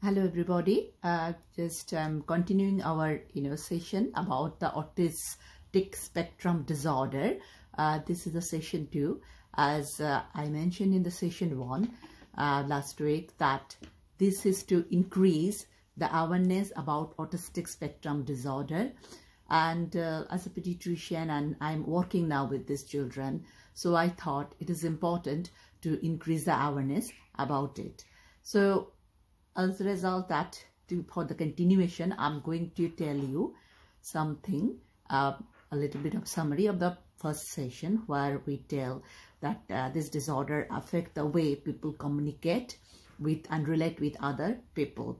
Hello everybody. Uh, just um, continuing our you know session about the autistic spectrum disorder. Uh, this is the session two. As uh, I mentioned in the session one uh, last week that this is to increase the awareness about autistic spectrum disorder. And uh, as a pediatrician, and I'm working now with these children, so I thought it is important to increase the awareness about it. So as a result that to, for the continuation i'm going to tell you something uh, a little bit of summary of the first session where we tell that uh, this disorder affect the way people communicate with and relate with other people.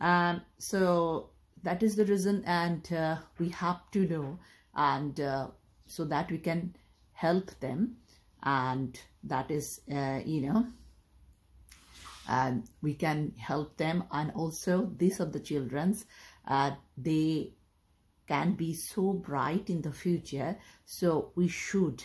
Um, so that is the reason and uh, we have to know and uh, so that we can help them and that is uh, you know and we can help them. And also these are the children's uh, they can be so bright in the future so we should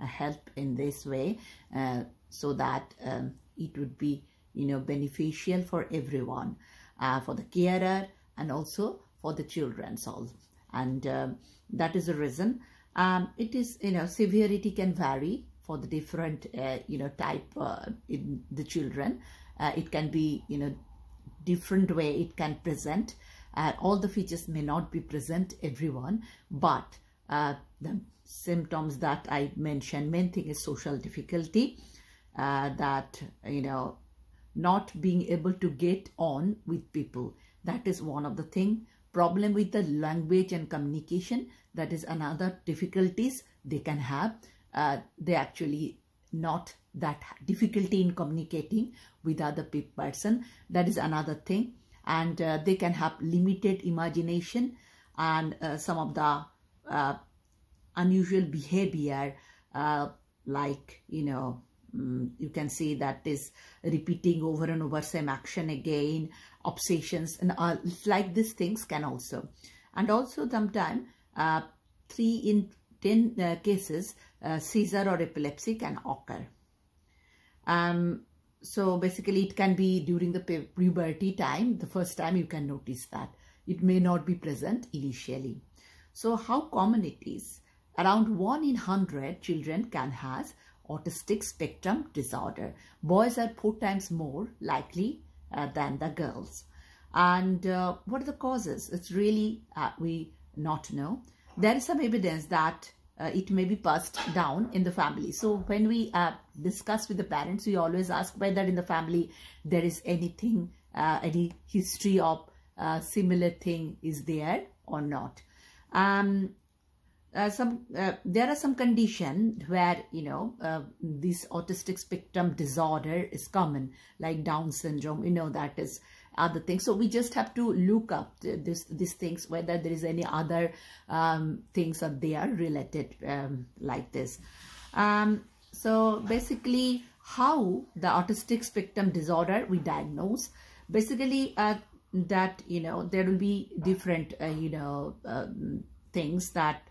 uh, help in this way uh, so that um, it would be you know beneficial for everyone uh, for the carer and also for the children's all and um, that is the reason. Um, it is you know severity can vary for the different uh, you know type uh, in the children. Uh, it can be you know different way it can present. Uh, all the features may not be present everyone but uh, the symptoms that i mentioned main thing is social difficulty uh, that you know not being able to get on with people. That is one of the thing. Problem with the language and communication that is another difficulties they can have uh, they actually not that difficulty in communicating with other person. That is another thing. And uh, they can have limited imagination and uh, some of the uh, unusual behavior uh, like you know um, you can see that is repeating over and over same action again obsessions and uh, like these things can also. And also sometimes uh, three in ten cases seizure or epilepsy can occur um, so basically it can be during the puberty time, the first time you can notice that. It may not be present initially. So how common it is? Around 1 in 100 children can have autistic spectrum disorder. Boys are four times more likely uh, than the girls. And uh, what are the causes? It's really, uh, we not know. There is some evidence that uh, it may be passed down in the family. So when we uh, discuss with the parents, we always ask whether in the family there is anything, uh, any history of uh, similar thing is there or not. Um, uh, some uh, there are some conditions where you know this autistic spectrum disorder is common like down syndrome you know that is other things. So we just have to look up this these things, whether there is any other um, things that they are related um, like this. Um, so basically how the autistic spectrum disorder we diagnose, basically uh, that, you know, there will be different, uh, you know, um, things that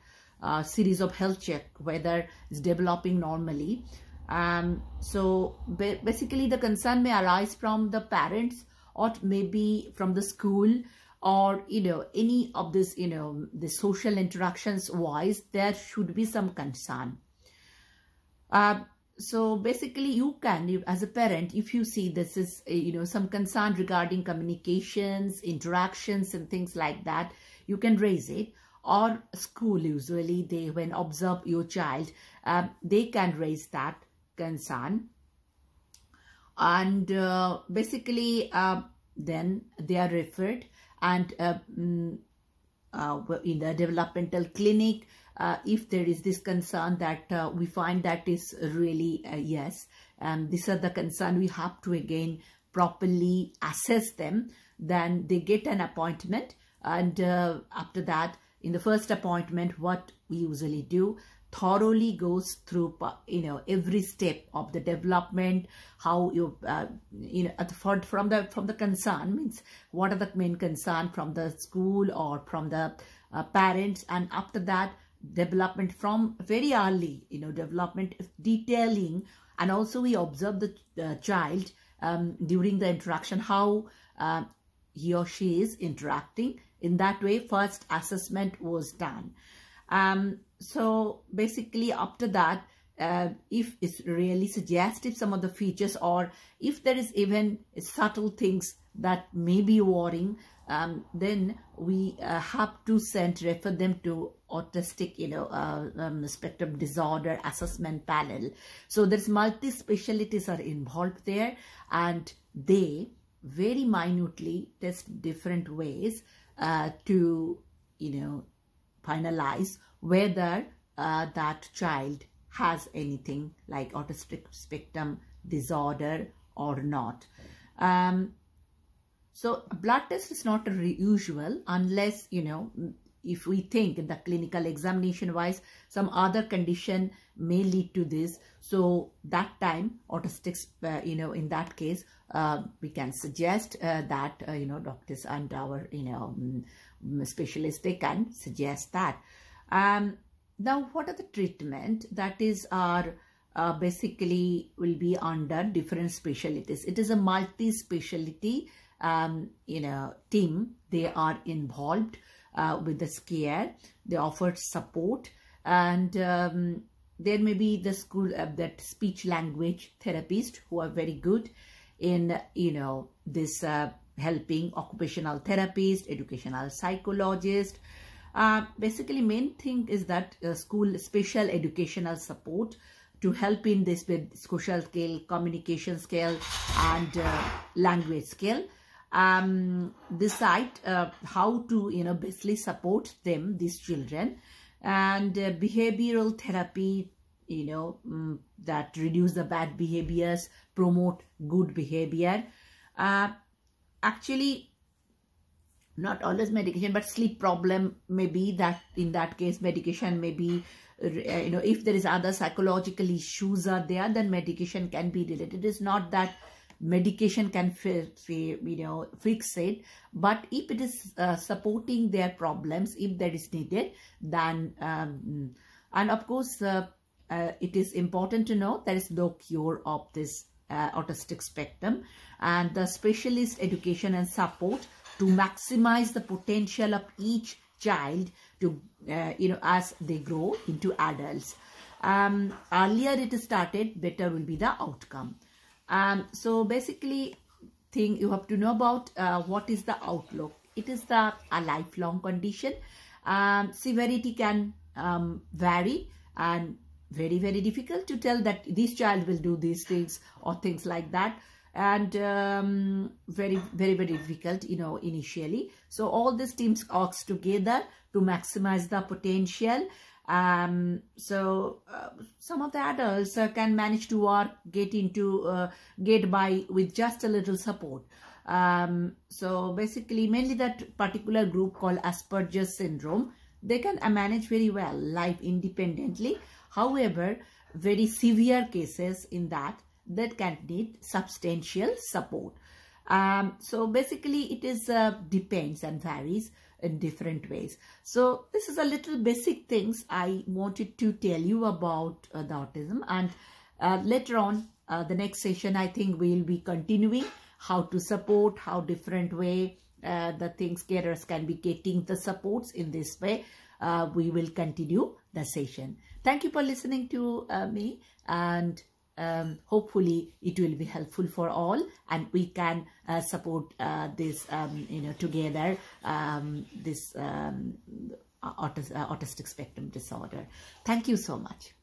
uh, series of health check, whether it's developing normally. Um, so basically the concern may arise from the parents or maybe from the school or you know any of this you know the social interactions wise there should be some concern. Uh, so basically you can as a parent if you see this is uh, you know some concern regarding communications interactions and things like that you can raise it. Or school usually they when observe your child uh, they can raise that concern and uh, basically uh, then they are referred and uh, mm, uh, in the developmental clinic uh, if there is this concern that we find that is really yes and these are the concern we have to again properly assess them then they get an appointment. And after that in the first appointment what we usually do thoroughly goes through you know every step of the development how you uh, you know from the from the concern means what are the main concern from the school or from the uh, parents and after that development from very early you know development detailing and also we observe the uh, child um, during the interaction how uh, he or she is interacting. In that way, first assessment was done. Um, so basically after that, uh, if it's really suggestive some of the features or if there is even subtle things that may be worrying um, then we uh, have to send refer them to autistic you know uh, um, spectrum disorder assessment panel. So there's multi specialties are involved there and they very minutely test different ways uh, to you know finalize whether uh, that child has anything like autistic spectrum disorder or not. Um, so blood test is not usual unless, you know, if we think in the clinical examination wise, some other condition may lead to this. So that time autistics, uh, you know, in that case, uh, we can suggest uh, that, uh, you know, doctors and our, you know, um, specialists, they can suggest that. Um, now, what are the treatment that is are uh, basically will be under different specialities? It is a multi-speciality, um, you know, team. They are involved uh, with the scare. They offer support and um, there may be the school uh, that speech language therapist who are very good in, you know, this uh, helping occupational therapist, educational psychologist, uh, basically, main thing is that uh, school special educational support to help in this with social skill, communication skill, and uh, language skill. Um, decide uh, how to, you know, basically support them, these children, and uh, behavioral therapy, you know, um, that reduce the bad behaviors, promote good behavior. Actually, not always medication but sleep problem may be that in that case medication may be uh, you know if there is other psychological issues are there then medication can be related. It is not that medication can you know fix it but if it is uh, supporting their problems if that is needed then um, and of course uh, uh, it is important to know there is no cure of this uh, autistic spectrum and the specialist education and support to maximize the potential of each child to, uh, you know, as they grow into adults. Um, earlier it started, better will be the outcome. Um, so basically, thing you have to know about uh, what is the outlook. It is the a lifelong condition. Um, severity can um, vary and very, very difficult to tell that this child will do these things or things like that and um, very very very difficult you know initially. So all these teams works together to maximize the potential. Um, so uh, some of the adults uh, can manage to work get into uh, get by with just a little support. Um, so basically mainly that particular group called asperger's syndrome they can manage very well life independently. However very severe cases in that that can need substantial support. Um, so basically it is uh, depends and varies in different ways. So this is a little basic things I wanted to tell you about uh, the autism and uh, later on uh, the next session I think we'll be continuing how to support, how different way uh, the things carers can be getting the supports in this way. Uh, we will continue the session. Thank you for listening to me and um, hopefully it will be helpful for all and we can uh, support uh, this um, you know together um, this um, uh, autistic spectrum disorder. Thank you so much